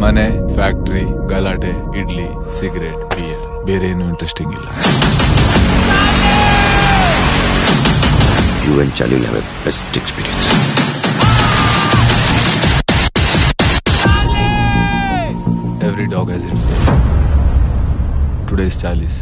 ಮನೆ ಫ್ಯಾಕ್ಟ್ರಿ ಗಲಾಟೆ idli cigarette beer ಬೇರೆ ಏನು ಇಂಟ್ರೆಸ್ಟಿಂಗ್ ಇಲ್ಲ you and Charlie have a best experience every dog has its today today's Charlie's